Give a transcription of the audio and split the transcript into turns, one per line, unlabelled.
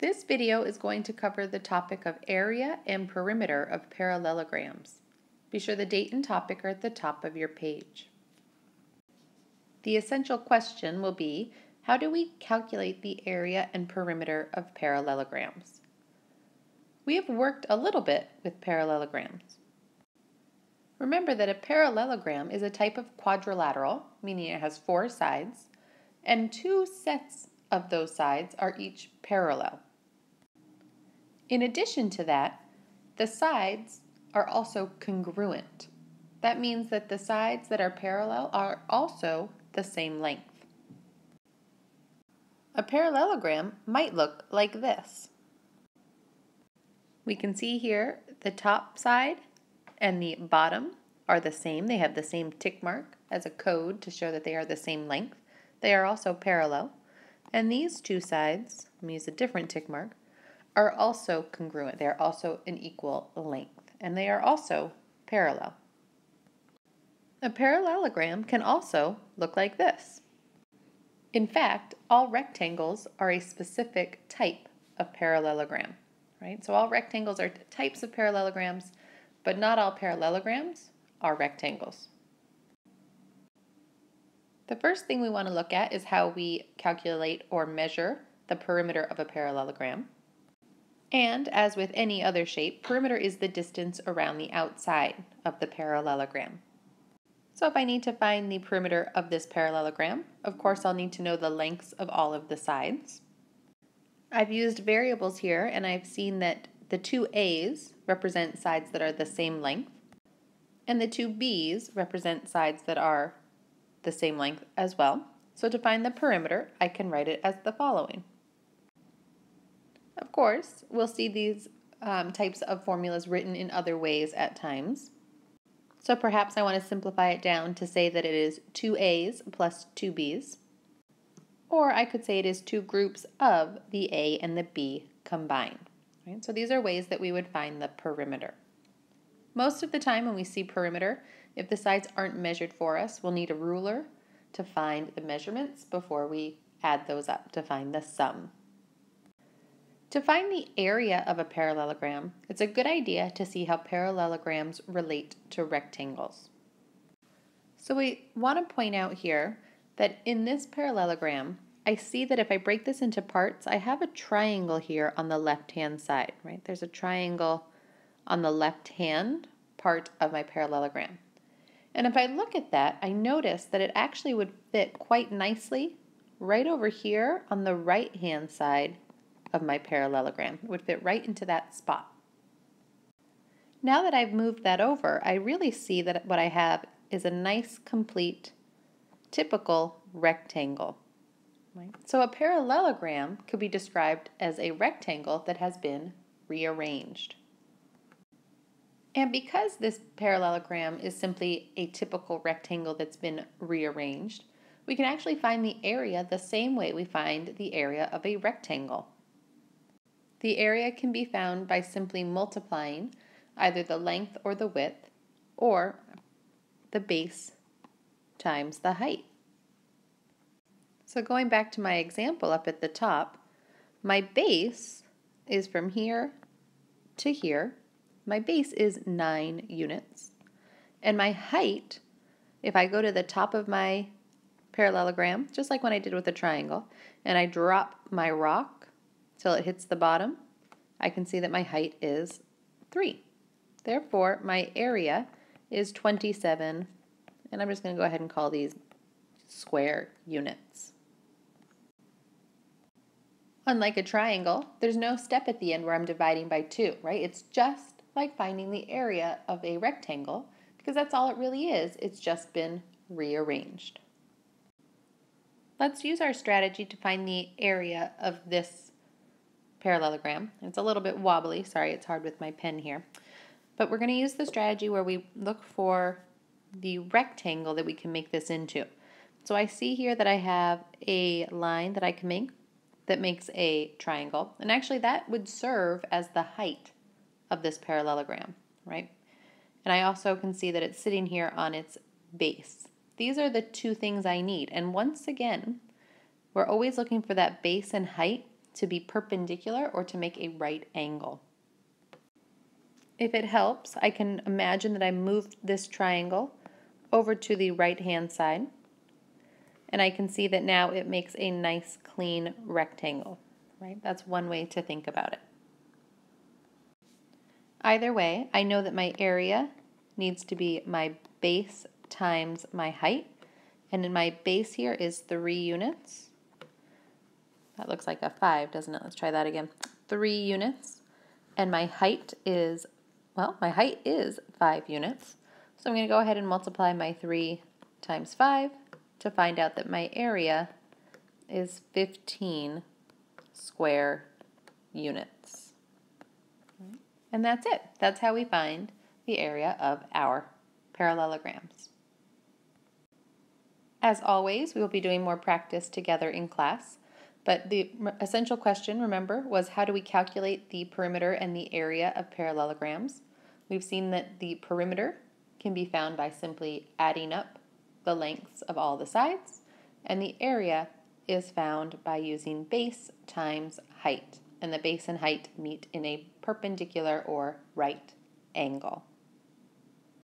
This video is going to cover the topic of area and perimeter of parallelograms. Be sure the date and topic are at the top of your page. The essential question will be, how do we calculate the area and perimeter of parallelograms? We have worked a little bit with parallelograms. Remember that a parallelogram is a type of quadrilateral, meaning it has four sides, and two sets of those sides are each parallel. In addition to that, the sides are also congruent. That means that the sides that are parallel are also the same length. A parallelogram might look like this. We can see here the top side and the bottom are the same. They have the same tick mark as a code to show that they are the same length. They are also parallel. And these two sides, use a different tick mark, are also congruent. They are also an equal length. And they are also parallel. A parallelogram can also look like this. In fact, all rectangles are a specific type of parallelogram, right? So all rectangles are types of parallelograms, but not all parallelograms are rectangles. The first thing we want to look at is how we calculate or measure the perimeter of a parallelogram. And as with any other shape, perimeter is the distance around the outside of the parallelogram. So if I need to find the perimeter of this parallelogram, of course I'll need to know the lengths of all of the sides. I've used variables here and I've seen that the two A's represent sides that are the same length and the two B's represent sides that are the same length as well. So to find the perimeter, I can write it as the following. Of course, we'll see these um, types of formulas written in other ways at times. So perhaps I want to simplify it down to say that it is two A's plus two B's. Or I could say it is two groups of the A and the B combined. Right? So these are ways that we would find the perimeter. Most of the time when we see perimeter, if the sides aren't measured for us, we'll need a ruler to find the measurements before we add those up to find the sum. To find the area of a parallelogram, it's a good idea to see how parallelograms relate to rectangles. So we want to point out here that in this parallelogram, I see that if I break this into parts, I have a triangle here on the left-hand side, right? There's a triangle on the left-hand part of my parallelogram. And if I look at that, I notice that it actually would fit quite nicely right over here on the right-hand side of my parallelogram. It would fit right into that spot. Now that I've moved that over, I really see that what I have is a nice, complete, typical rectangle. So a parallelogram could be described as a rectangle that has been rearranged. And because this parallelogram is simply a typical rectangle that's been rearranged, we can actually find the area the same way we find the area of a rectangle. The area can be found by simply multiplying either the length or the width, or the base times the height. So going back to my example up at the top, my base is from here to here, my base is 9 units. And my height, if I go to the top of my parallelogram, just like when I did with the triangle, and I drop my rock till it hits the bottom, I can see that my height is 3. Therefore, my area is 27, and I'm just going to go ahead and call these square units. Unlike a triangle, there's no step at the end where I'm dividing by 2, right? It's just like finding the area of a rectangle because that's all it really is. It's just been rearranged. Let's use our strategy to find the area of this parallelogram. It's a little bit wobbly. Sorry, it's hard with my pen here. But we're going to use the strategy where we look for the rectangle that we can make this into. So I see here that I have a line that I can make that makes a triangle. And actually that would serve as the height of this parallelogram, right? And I also can see that it's sitting here on its base. These are the two things I need. And once again, we're always looking for that base and height to be perpendicular or to make a right angle. If it helps, I can imagine that I moved this triangle over to the right hand side and I can see that now it makes a nice clean rectangle, right? That's one way to think about it. Either way, I know that my area needs to be my base times my height, and in my base here is 3 units. That looks like a 5, doesn't it? Let's try that again. 3 units, and my height is, well, my height is 5 units. So I'm going to go ahead and multiply my 3 times 5 to find out that my area is 15 square units. And that's it. That's how we find the area of our parallelograms. As always, we will be doing more practice together in class, but the essential question, remember, was how do we calculate the perimeter and the area of parallelograms? We've seen that the perimeter can be found by simply adding up the lengths of all the sides, and the area is found by using base times height, and the base and height meet in a perpendicular or right angle.